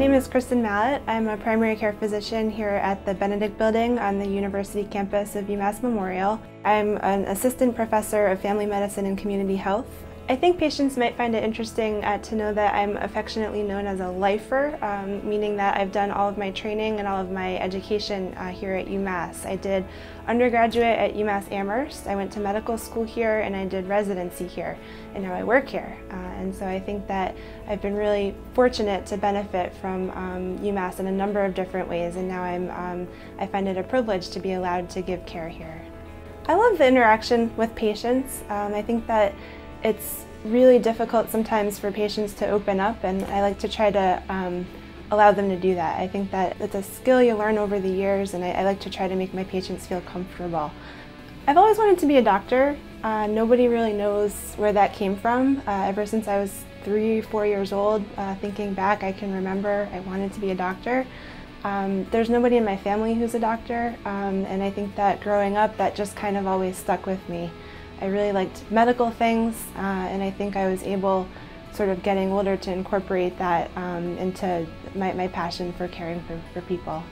name is Kristin Mallett. I'm a primary care physician here at the Benedict Building on the University campus of UMass Memorial. I'm an assistant professor of family medicine and community health. I think patients might find it interesting uh, to know that I'm affectionately known as a lifer, um, meaning that I've done all of my training and all of my education uh, here at UMass. I did undergraduate at UMass Amherst, I went to medical school here, and I did residency here, and now I work here. Uh, and so I think that I've been really fortunate to benefit from um, UMass in a number of different ways, and now I'm, um, I find it a privilege to be allowed to give care here. I love the interaction with patients. Um, I think that it's really difficult sometimes for patients to open up and I like to try to um, allow them to do that. I think that it's a skill you learn over the years and I, I, like to try to make my patients feel comfortable. I've always wanted to be a doctor. Uh, nobody really knows where that came from. Uh, ever since I was three, four years old, uh, thinking back, I can remember I wanted to be a doctor. Um, there's nobody in my family who's a doctor, um, and I think that growing up, that just kind of always stuck with me. I really liked medical things, uh, and I think I was able, sort of getting older, to incorporate that um, into my, my passion for caring for, for people.